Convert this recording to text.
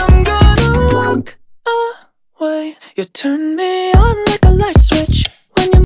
I'm gonna walk away. You turn me on